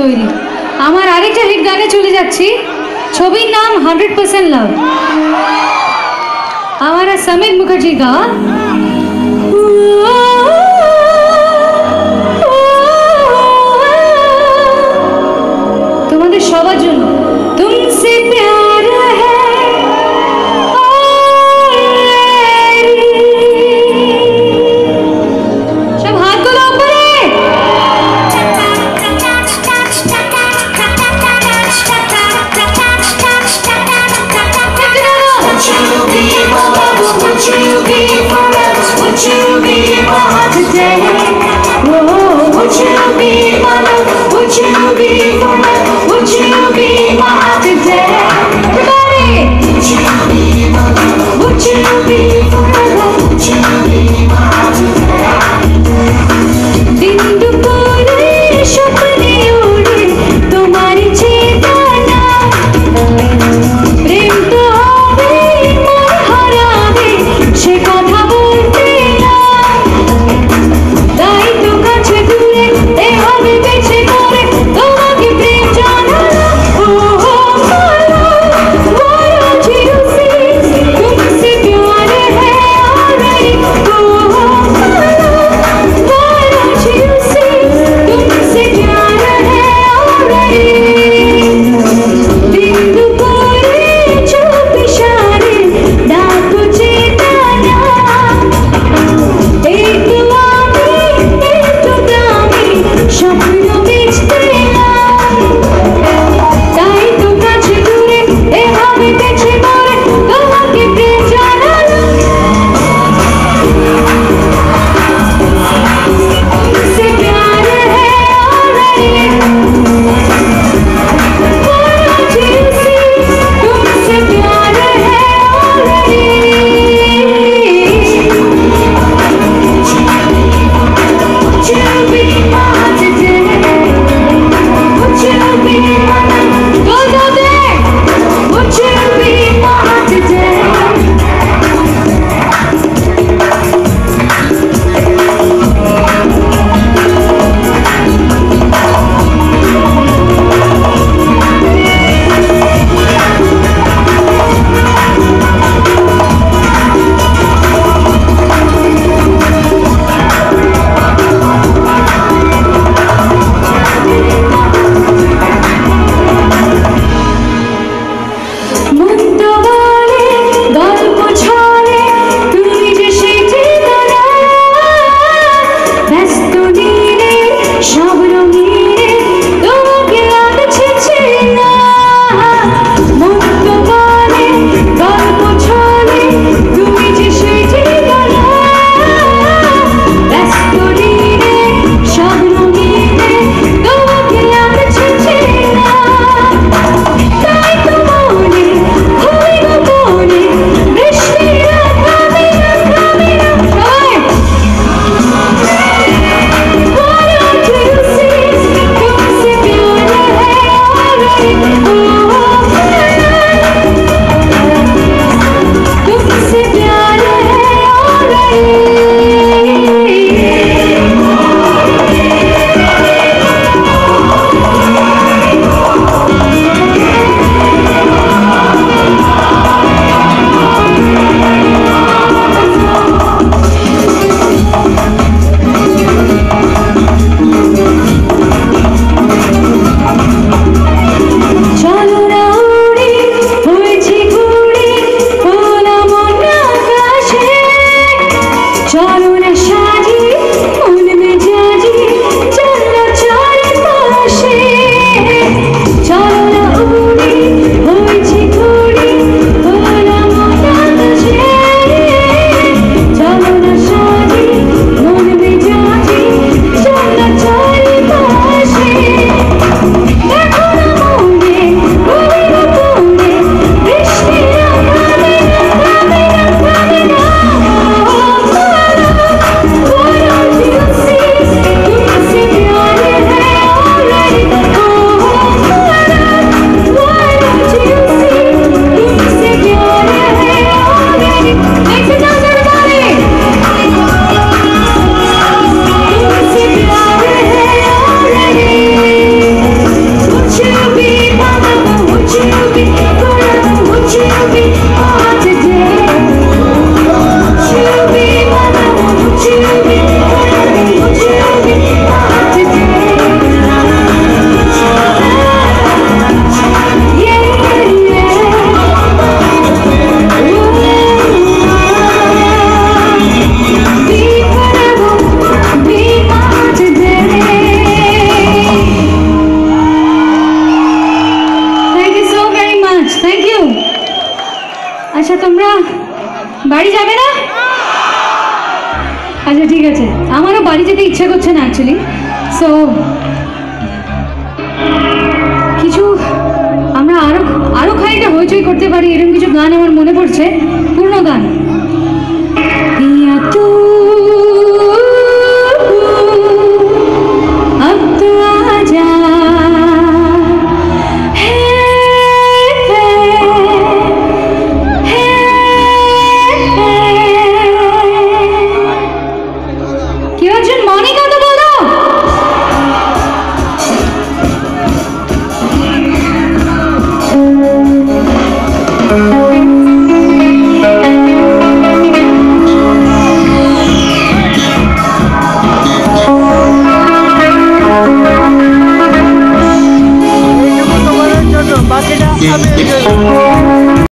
তৈরি। আমার আরেকটা হিট গানে চলে যাচ্ছি। ছবির নাম হান্ড্রেড পার্সেন্ট লাভ আমার সমীর মুখার্জি গাওয়া। Would you be my heart today? Would you be my lover? Would you be forever? Would you be তোমরা বাড়ি যাবে না? আচ্ছা ঠিক আছে। আমারও বাড়ি যেতে ইচ্ছা করছে না অ্যাকচুয়ালি সো কিছু আমরা আরও আরও খানিকটা হইচই করতে পারি, এরকম কিছু গান আমার মনে পড়ছে। পূর্ণ গান। Virgin morning